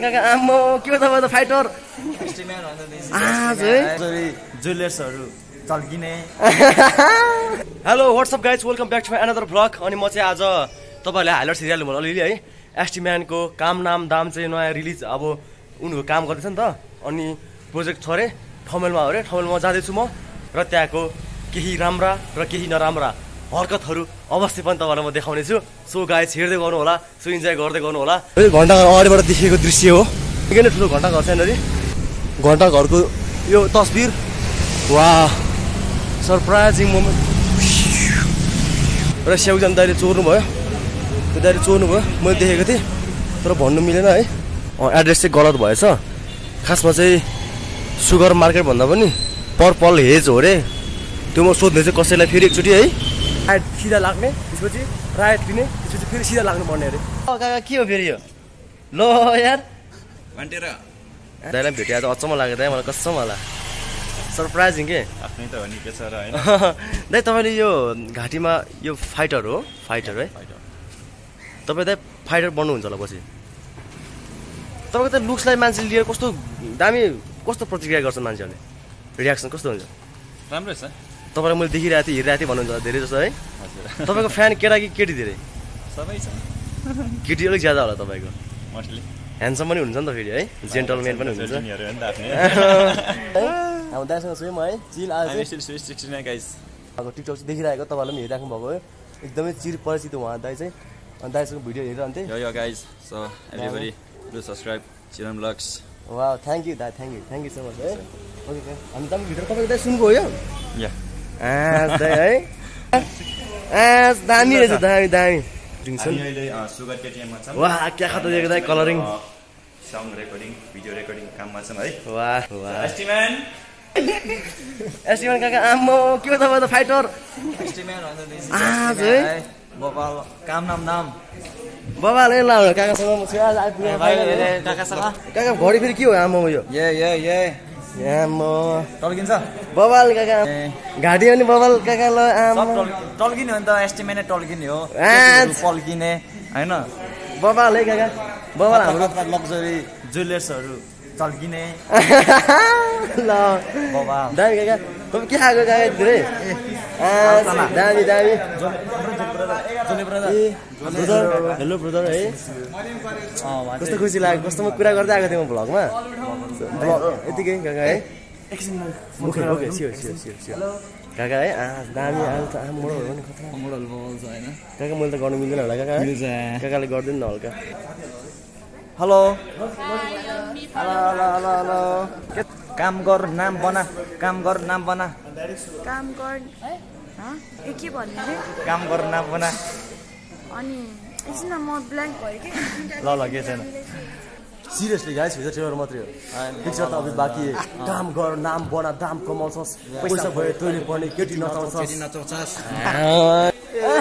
काका आम्मो के तपाईँ त fighter. जुलियर्सहरू hello what's up guys welcome back to my another blog अनि म चाहिँ आज तपाईँहरूले हाइलाइट सिरियल भयो अलिअलि है। एसटिम्यानको काम नाम दाम चाहिँ नयाँ रिलिज अब उनीहरू काम गर्दैछ नि त। अनि प्रोजेक्ट छ अरे ठमेलमा हो अरे ठमेलमा जाँदैछु म। र त्यहाँको केही राम्रा र केही नराम्रा हरकतहरू अवश्य पनि तपाईँहरूलाई म देखाउने छु सो गाइज हेर्दै गर्नु होला सो इन्जोय गर्दै गर्नु होला घन्टाघर अगाडिबाट देखेको दृश्य हो। निकै नै ठुलो घन्टाघर छ यहाँनिर घन्टाघरको यो तस्बिर। वा सरप्राइजिङ मोमेन्ट र स्याउजान दाइले चोर्नु भयो त्यो दाइले चोर्नु भयो मैले देखेको थिएँ। तर भन्नु मिलेन है। एड्रेस चाहिँ गलत भएछ। खासमा चाहिँ सुगर मार्केट भन्दा पनि पर्पल हेज हो अरे। त्यो म सोध्ने चाहिँ कसैलाई फेरि एकचोटि है। राइट सिधा लाग्ने त्यसपछि राइट लिने त्यसपछि फेरि सिधा लाग्नु पर्ने अरे। काका के हो फेरि यो? लो यार। भन्टेर दाइलाई भेटे आज अचम्म लाग्यो दाइ मलाई कसम होला। सरप्राइजिङ के? आफ्नै त हो नि के छ र होइन। दाइ तपाईँले यो घाँटीमा यो फाइटर हो फाइटर है? तपाईँ दाइ फाइटर बन्नुहुन्छ होला पछि। तपाईँको त लुक्सलाई मान्छेले लिएर कस्तो दामी कस्तो प्रतिक्रिया गर्छ मान्छेहरूले? रियाक्सन कस्तो हुन्छ? राम्रै छ। तपाईँलाई मैले देखिरहेको थिएँ हेरिरहेको थिएँ भन्नुहुन्छ धेरै जस्तो है। हजुर। तपाईँको फ्यान केटा कि केटी धेरै? सबै छ। केटी अलिक ज्यादा होला तपाईँको। ह्यान्डसम पनि हुन्छ नि त फेरि है? जेन्टलम्यान पनि हुन्छ जिनियरहरू हो नि त आफ्नै। अब दाइसँग छु म है। चिल आज। अब टिकटक चाहिँ देखिरहेको तपाईँहरूले पनि हेरिराख्नु भएको हो। एकदमै चिर परिचित उहाँ दाइ चाहिँ। अनि दाइसँग भिडियो हेरिरहन्थेँ यो यो guys so everybody do subscribe Chiran blogs वा थ्याङ्क यू दाइ thank you thank you so much है ओके हामी तपाईँ भिडियो तपाईँको दाइ सुनको हो यो। है दामी रहेछ दामी दामी सुगर केटिएममा छौँ वाह क्या खाता दिएको दाइ colouring sound recording video recording काममा छौँ है एस्टिम्यान एसटिमन काका आम्मो के हो तपाईँ त फाइटर आज है गोपाल काम नाम नाम बाबाले लाउनु काकासँग म छु आज काकासँग काका घडी फेरि के हो आम्मो यो ये ये ये आम्मो टल्किन्छ बबाल काका। घाँटी पनि बबाल काका ल टल्किने हो नि त एस्टिमेट टल्किने हो। पल्किने होइन? बबाल है काका। बबाल हाम्रो। लग्जरी जुलियर्सहरू टल्किने ल। दामी काका तपाईँ के खाएको काका धेरै? दामी दामी। ब्रदर हेलो ब्रदर है। कस्तो खुसी लाग्यो कस्तोमा कुरा गर्दै आएको थिएँ म भ्लगमा? भ्लग यतिकै काका है। Okay okay sure sure sure sure. काका है दामी आलु त आम मोडल हो नि खतरा काका मैले त गर्नु मिल्दैन होला काका? काकाले गरिदिनु न हल्का। Hello hello hello hello hello काम गर नाम बना काम गर नाम बना काम गर हँ? ए के भन्ने रे काम गर नाम बना अनि एकछिन म ब्ल्याङ्क भयो कि ल ल के छैन सिरियसली गाइस भित्र ट्रेलर मात्रै हो पिक्चर त अभी बाँकी है काम गर नाम बना दाम कमाउँछस् पैसा भयो तैँले पनि केटी नचाउँछस्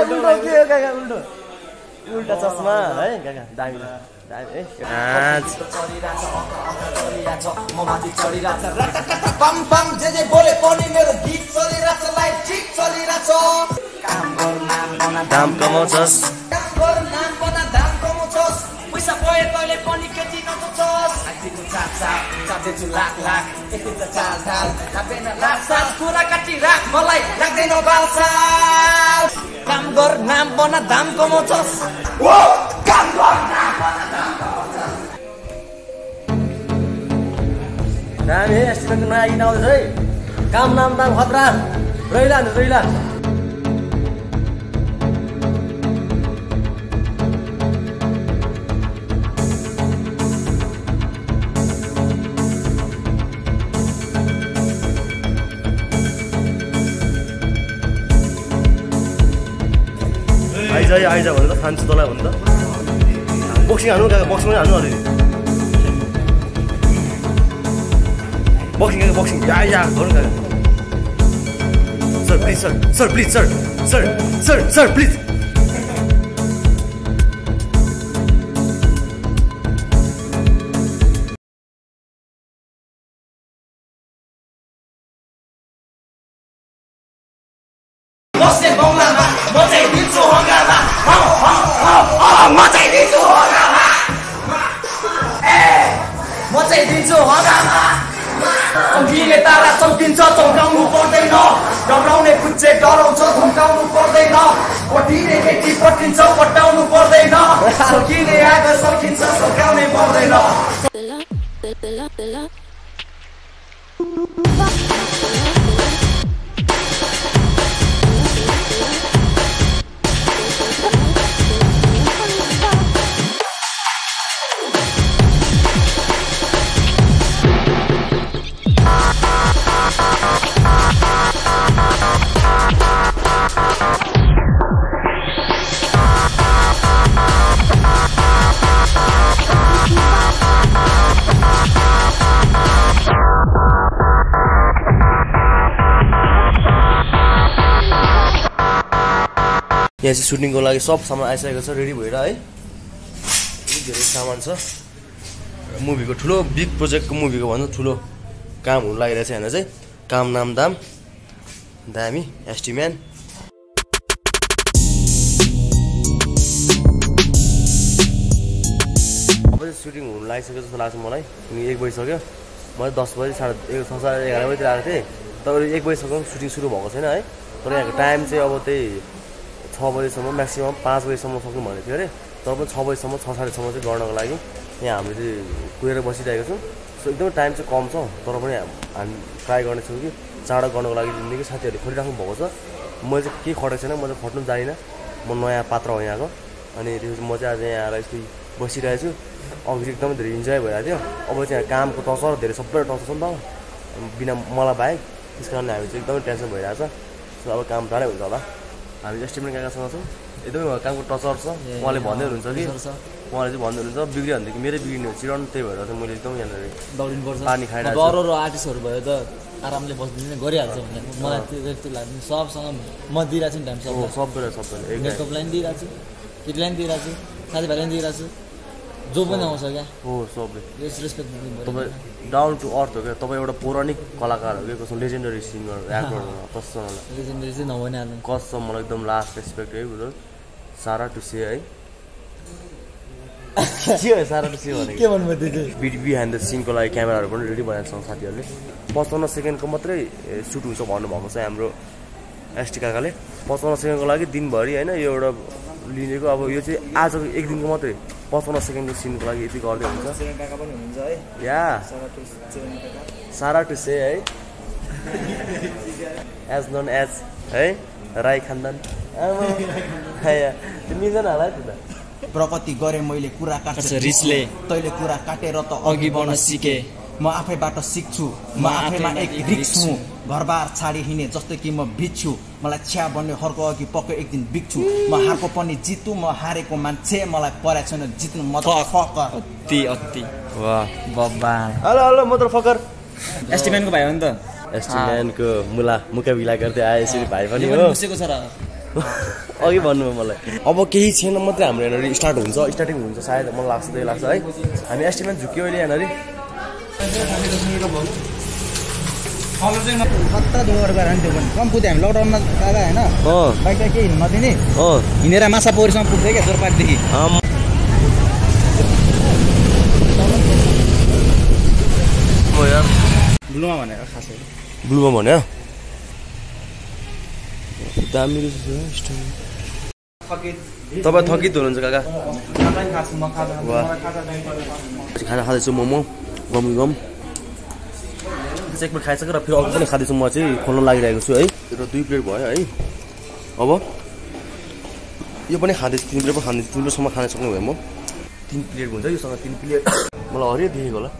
उल्टो के हो काका उल्टो उल्टा चस्मा है काका दामी दामी कमाउँछस् काम गर नाम बना कमाउँछस् दामी एस्टिमेटको नयाँ आउँदैछ है काम नाम दाम खतरा रैला रैला आइज आइज भनेर खान्छु तँलाई भन्दा बक्सिङ काका बक्सिङ हान्नु अलिअलि बक्सिङ बक्सिङ या या गर्नु sir please sir sir please sir sir sir sir please म चाहिँ दिन्छु हगामा चम्किने तारा चम्किन्छ चम्काउनु पर्दैन। डराउने खुच्चे डराउँछ धम्काउनु पर्दैन। पटिने केटी पटिन्छ पटाउनु पर्दैन। सकिने आगो सकिन्छ सकाउने पर्दैन। यहाँ चाहिँ सुटिङको लागि सब सामान आइसकेको छ रेडी भएर है। धेरै सामान छ। मुभीको ठुलो बिग प्रोजेक्टको मुभीको भन्दा ठुलो काम हुनु लागिरहेछ यहाँनिर चाहिँ। काम नाम दाम दामी एस्टिम्यान अब चाहिँ सुटिङ हुनु लागिसक्यो जस्तो लाग्छ मलाई। एक बजिसक्यो। म चाहिँ दस बजी साढे साढे एघार बजीतिर आएको थिएँ। तर एक बजीसम्म सुटिङ सुरु भएको छैन है। तर यहाँको टाइम चाहिँ अब त्यही छ बजीसम्म म्याक्सिमम् पाँच बजीसम्म सक्नु भनेको थियो अरे। तर पनि छ बजीसम्म छ साढेसम्म चाहिँ गर्नको लागि यहाँ हामीले कुरेर बसिरहेको छौँ। सो एकदमै टाइम चाहिँ कम छ। तर पनि हाम- ट्राई गर्नेछौँ कि चाँडो गर्नको लागि निकै साथीहरूले खटिराख्नु भएको छ। मैले चाहिँ केही खटेको छैन म चाहिँ खट्नु जानिनँ। म नयाँ पात्र हो यहाँको। अनि त्यसपछि म चाहिँ आज यहाँ आएर यस्तो बसिरहेको छु। अघि चाहिँ एकदमै धेरै इन्जोय भइरहेको थियो। अब चाहिँ कामको टसर धेरै सबै टसर छ नि त। बिना मलाई बाहेक त्यस कारणले हामी चाहिँ एकदमै टेन्सन भइरहेको छ। सो अब काम चाँडै हुन्छ होला। हामी एस्टिमेट काकासँग छौँ एकदमै कामको टचर छ। उहाँले भन्दै हुनुहुन्छ कि उहाँले चाहिँ भन्दै हुनुहुन्छ बिग्रियो भनेदेखि मेरै बिग्रिने हो। चिराउनु त्यही भएर चाहिँ मैले एकदम यहाँनिर दौडिनुपर्छ। पानी अरू अरू आर्टिस्टहरू भयो त आरामले बस्दिने गरिहाल्छ भने मलाई त्यो त्यो लाग्दैन। सबसँग म दिइरहेको छु नि टाइम हो सबलाई। सबैलाई मेकअपलाई पनि दिइरहेको छु केटीलाई पनि दिइरहेको छु साथीभाइलाई पनि दिइरहेको छु। जो पनि आउँछ क्या? हो सबै यस रेस्पेक्ट दिनु तपाईँ डाउन टु अर्थ हो क्या? तपाईँ एउटा पौराणिक कलाकार हो क्या? कसम लेजेन्डरी सिङ्गर एक्टर कसम लेजेन्डरी चाहिँ कसम मलाई एकदम लास्ट रेस्पेक्ट है बुझ्नु सारा टु से है? के हो सारा टु से भनेको? के भन्नुभयो त्यो चाहिँ? बिट बिहाइन्ड द सिनको लागि क्यामेराहरू पनि रेडी बनाएको छ साथीहरूले। पचपन्न सेकेन्डको मात्रै सुट हुन्छ भन्नुभएको छ हाम्रो एसटी काकाले। पचपन्न सेकेन्डको लागि दिनभरि होइन यो एउटा लिनेको अब यो चाहिँ आजको एक दिनको मात्रै। पचपन्न सेकेन्डको सिनको लागि यति गर्दै हुन्छ। या। सारा टु से है एज नन एज है राई खानदान। मिल्दैन होला है त्यो त। प्रगति गरे मैले कुरा काट्छ। रिसले। तैँले कुरा काटेर त अघि बढ्न सिके। म आफैबाट सिक्छु। म आफैमा एक रिक्स हुँ। घरबार छाडी हिँडे जस्तै कि म बिच्छु। मलाई छ्या बन्ने हर्को अघि पक्कै एक दिन बिक्छु म हारको पनि जित्छु म हारेको मान्छे मलाई परेको छैन जित्नु म त फक अति अति। वाह बब्बा हेलो हेलो फकर भाइ हो नि त। एस्टिम्यानको मुला मुकाबिला गर्दै आए यसरी भाइ पनि हो। अघि भन्नुभयो मलाई। अब केही छैन मात्रै हाम्रो यहाँनिर स्टार्ट हुन्छ स्टार्टिङ हुन्छ सायद मलाई लाग्छ त्यही लाग्छ है। हामी एस्टिमेट झुक्यो अहिले यहाँनिर। खतरा दोहोर गरेर त्यो पनि कम पुग्यो हामी। लकडाउनमा दादा होइन? बाइक केही हिँड्नु नदिने अँ हिँडेर माछा पोखरीसम्म पुग्थ्यो क्या जोरपाटदेखि। हो ब्लुमा भनेर खासै। ब्लुमा भन्यो? दामी। तपाईँ थकित हुनुहुन्छ काका? खाना खाँदैछु मोमो गम गम। चाहिँ एक प्लेट खाइसक्यो र फेरि अर्को पनि खाँदैछु म चाहिँ खोल्न लागिरहेको छु है। र दुई प्लेट भयो है। अब यो पनि खाँदैछु तिन प्लेट पनि खाँदैछु तिन प्लेटसम्म खान सक्ने भयो म। तिन प्लेट हुन्छ योसँग तिन प्लेट। मलाई हरियो देखेको होला।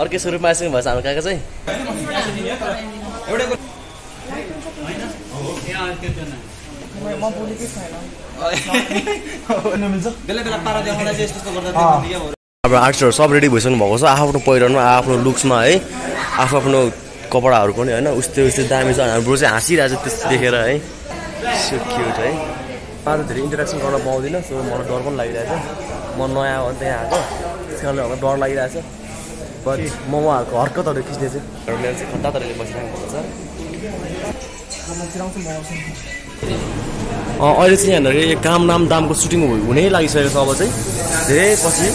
अर्कै स्वरूपमा आइसक्नु भएछ हाम्रो काका चाहिँ। बेला बेला पारा देखाउँदा चाहिँ यस्तो गर्दा हाम्रो आर्टिस्टहरू सब रेडी भइसक्नु भएको छ। आफ्नो पहिरनमा आफ्नो लुक्समा है आफ्नो आफ्नो कपडाहरू पनि होइन उस्तै उस्तै दामी छ। हाम्रो चाहिँ हाँसिरहेको छ त्यस्तो देखेर है। सो क्युट है। आज धेरै इन्टरेक्सन गर्न पाउँदिनँ सो मलाई डर पनि लागिरहेको छ। म नयाँ हो नि त यहाँ आएको त्यस कारणले मलाई डर लागिरहेको छ। बट म उहाँहरूको हरकतहरू खिच्ने चाहिँ। खत्ता तरिकाले बसिरहेको छ। अहिले चाहिँ यहाँनिर काम नाम दामको सुटिङ हुनै लागिसकेको छ अब चाहिँ। धेरै पछि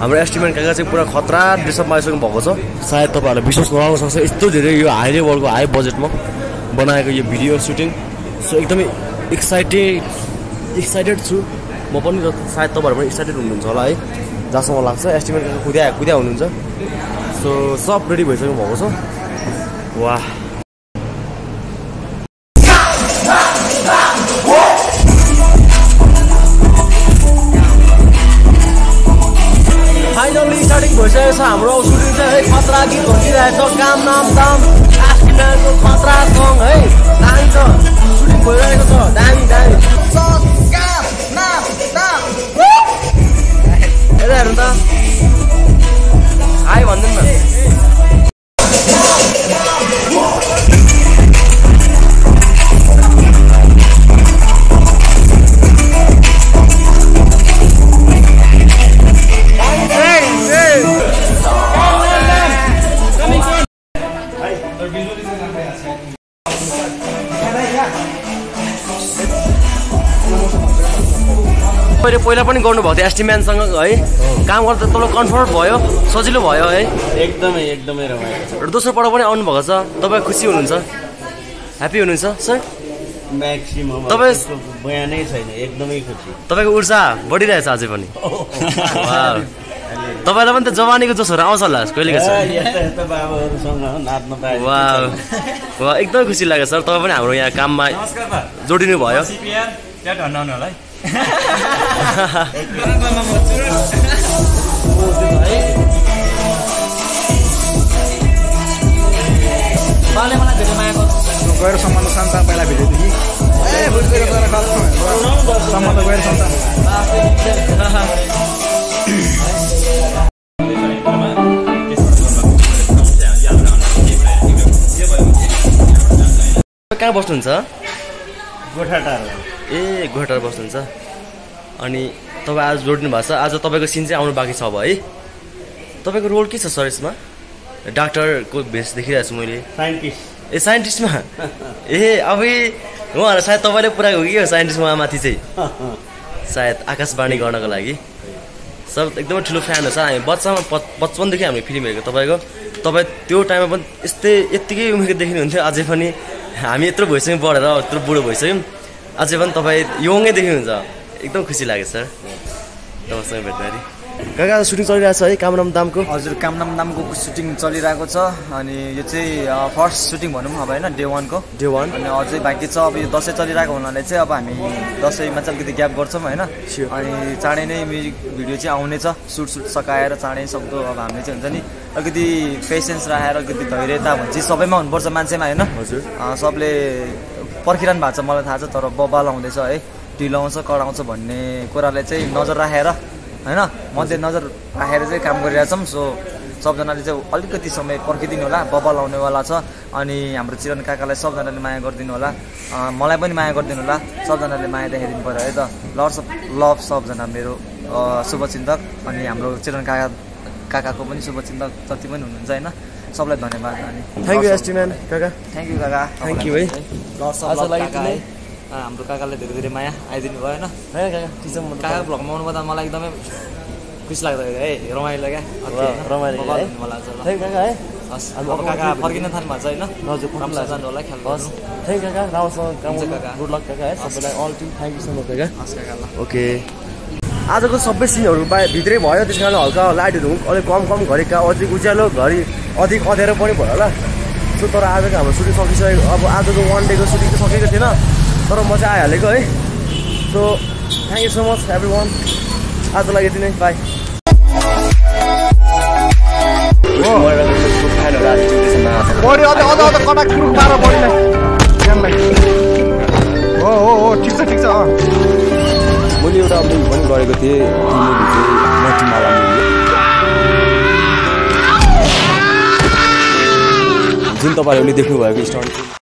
हाम्रो एस्टिमेट काका चाहिँ पुरा खतरा ड्रेसअपमा आइसक्नु भएको छ। सायद तपाईँहरूलाई विश्वास नलाग्न सक्छ। यस्तो धेरै यो हाई लेभलको हाई बजेटमा बनाएको यो भिडियो सुटिङ। सो एकदमै एक्साइटेड एक्साइटेड छु। म पनि सायद तपाईँहरू पनि एक्साइटेड हुनुहुन्छ होला है। जहाँसम्म लाग्छ एस्टिमेट काका कुद्या कुद्या हुनुहुन्छ। सो सब रेडी भइसक्नु भएको छ। वाह। हाम्रो है खतरा गीत भनिरहेको छ काम नाम दाम आस्टिनाको खतरा सङ है दामी छ सुटिङ भइरहेको छ दामी दामी यता हेर्नु त हाई भनिदिनु न पनि गर्नुभएको थियो एस्टिम्यानसँग है। काम गर्दा तपाईँलाई कम्फर्ट भयो सजिलो भयो है। एकदमै एकदमै रमाइलो र दोस्रो पल्ट पनि आउनुभएको छ। तपाईँ खुसी हुनुहुन्छ? ह्याप्पी हुनुहुन्छ सर म्याक्सिमम तपाईँ- बयानै छैन एकदमै खुसी। तपाईँको ऊर्जा बढिरहेछ अझै पनि। तपाईँलाई पनि त जवानीको जोसहरू आउँछ होला कहिले वा एकदमै खुसी लाग्यो सर तपाईँ पनि हाम्रो यहाँ काममा जोडिनु भयो बाले मलाई धेरै माया गएर पहिला भेटेदेखि ए बुझ्दै गएर खालको सम्बन्ध गएर सन्तान कहाँ बस्नुहुन्छ? ए गोठार बस्नुहुन्छ। अनि तपाईँ आज जोडिनु भएको छ। आज तपाईँको सिन चाहिँ आउनु बाँकी छ अब है? तपाईँको रोल के छ सर यसमा? डाक्टरको भेष देखिरहेको छु मैले। साइन्टिस्ट ए साइन्टिस्टमा ए अब उहाँहरू सायद तपाईँले पुरा हो कि हो साइन्टिस्ट उहाँमाथि चाहिँ। सायद आकाशवाणी गर्नको लागि। सब एकदमै ठुलो फ्यान हो सर। हामी बच्चामा बचपनदेखि हामी फिल्म हेरेको। तपाईँको तपाईँ त्यो टाइममा पनि यस्तै यत्तिकै उमेरको देख्नुहुन्थ्यो। अझै पनि हामी यत्रो भइसक्यौँ बढेर यत्रो बुढो भइसक्यौँ। अझै पनि तपाईँ यङै देख्नुहुन्छ एकदम खुसी लाग्यो सर। तपाईँसँग भेट्दाखेरि कहाँ कहाँ सुटिङ चलिरहेको छ है कामराम दामको। हजुर कामनाम नामको सुटिङ चलिरहेको छ अनि यो चाहिँ फर्स्ट सुटिङ भनौँ अब होइन डे वानको डे वान अनि अझै बाँकी छ अब यो दसैँ चलिरहेको हुनाले चाहिँ अब हामी दसैँमा चाहिँ अलिकति ग्याप गर्छौँ होइन. अनि चाँडै नै म्युजिक भिडियो चाहिँ आउनेछ सुट सुट सकाएर चाँडै सक्दो अब हामीले चाहिँ हुन्छ नि अलिकति पेसेन्स राखेर अलिकति धैर्यता भन्छ सबैमा हुनुपर्छ मान्छेमा होइन। हजुर। सबले पर्खिरहनु भएको छ मलाई थाहा छ तर बबाल आउँदैछ है ढिलो आउँछ कराउँछ भन्ने कुरालाई चाहिँ नजर राखेर होइन? मध्यनजर राखेर चाहिँ काम गरिरहेछौँ सो सबजनाले चाहिँ अलिकति समय पर्खिदिनु होला बबल आउनेवाला छ अनि हाम्रो चिरन काकालाई सबजनाले माया गरिदिनु होला। मलाई पनि माया गरिदिनु होला सबजनाले माया देखाइदिनु पऱ्यो है त। लर्स अफ लभ सबजना मेरो शुभचिन्तक अनि हाम्रो चिरन काका काकाको पनि शुभचिन्तक जति पनि हुनुहुन्छ होइन सबलाई धन्यवाद अनि थ्याङ्क यू एस्टिम्यान काका। थ्याङ्क यू काका। Thank you है। लर्स अफ लभ काका है। हाम्रो काकाले धेरै धेरै माया आइदिनु भयो होइन? काका म काका भ्लगमा आउनु पर्दा मलाई एकदमै खुसी लाग्दो है रमाइलो क्या? रमाइलो मलाई काका है? हस् अब काका फर्किन थाल्नु भएको छ होइन? हजुर राम्रोसँग जानु होला ख्याल हस्। थ्याङ्क काका राम्रोसँग काम काका। गुड लक काका है? सबैलाई all team thank you so much काका। हस् काका ल। ओके आजको सबै सिनहरू बाहिर भित्रै भयो त्यस कारणले हल्का लाइटहरू अलिक कम कम घरिका अधिक उज्यालो घरि अधिक अँध्यारो पनि भयो होला। सो तर आजको हाम्रो सुटिङ सकिसकेको अब आजको वान डेको सुटिङ चाहिँ सकेको थिएन। तर म चाहिँ आइहालेको है। So thank you so much everyone आजको लागि यति नै। बाई हो हो हो ठिक छ ठिक छ अँ। मैले एउटा मुभी पनि गरेको थिएँ जुन तपाईँहरूले देख्नुभएको स्टन्ट।